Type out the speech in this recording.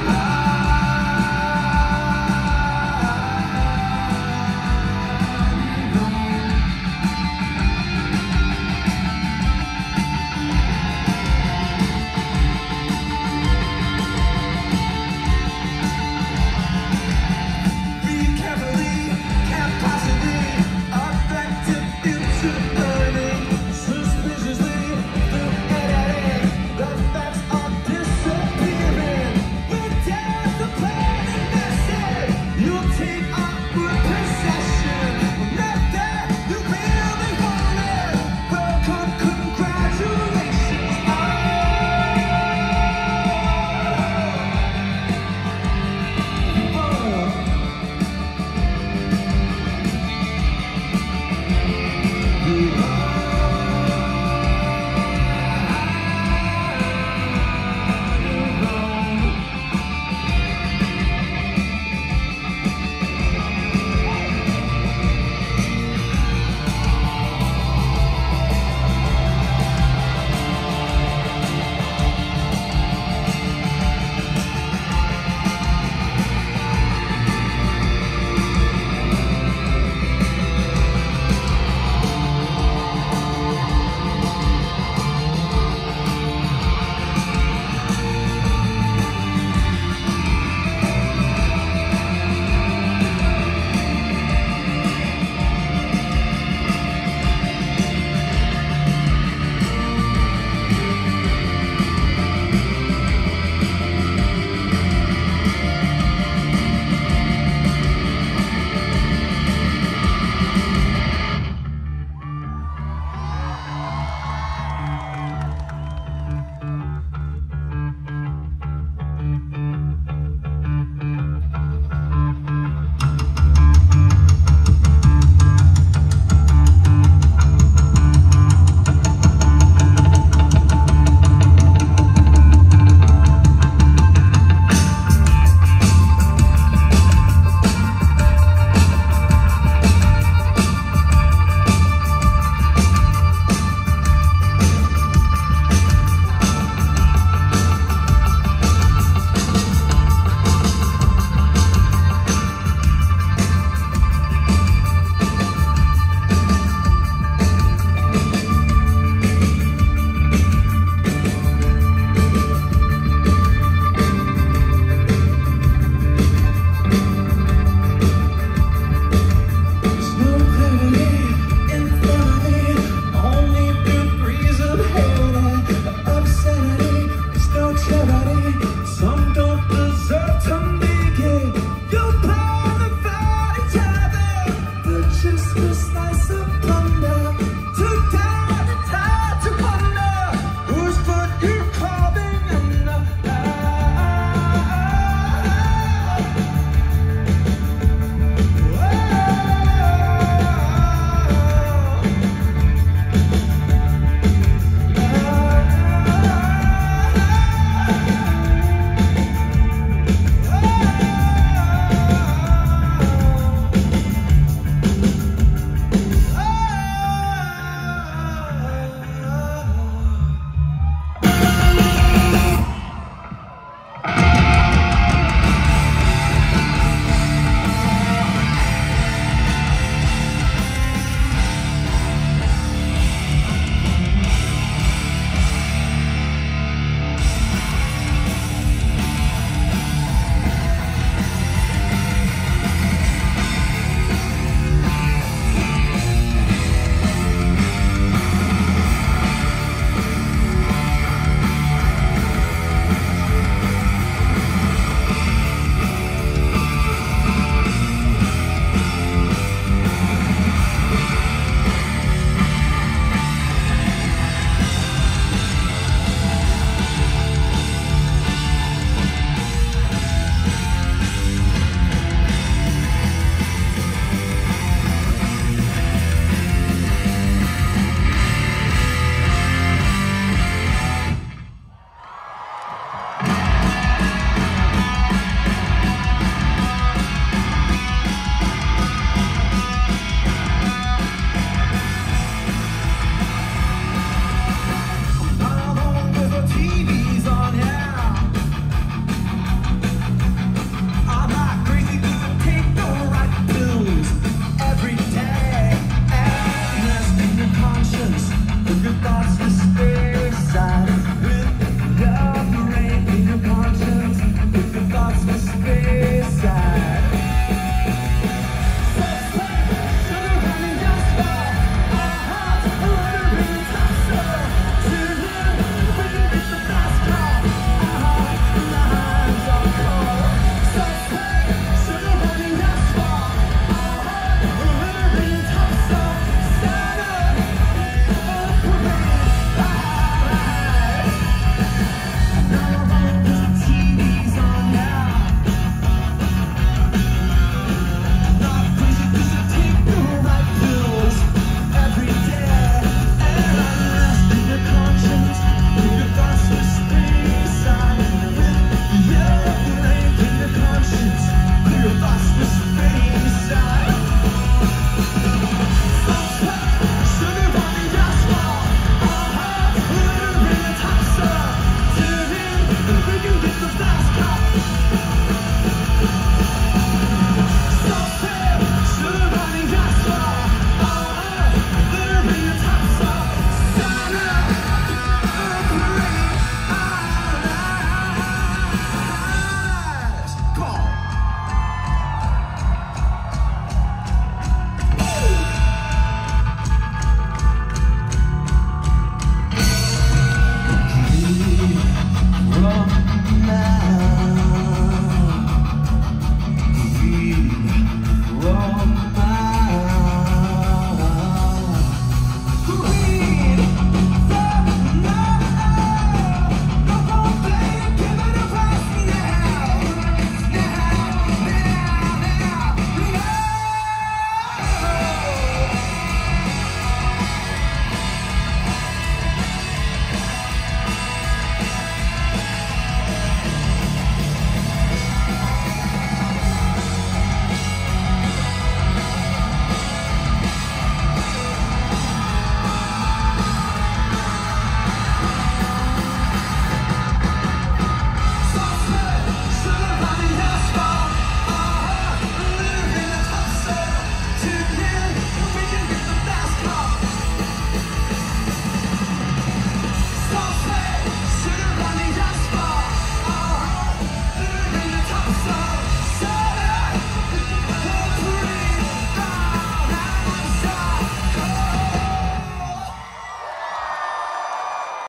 you.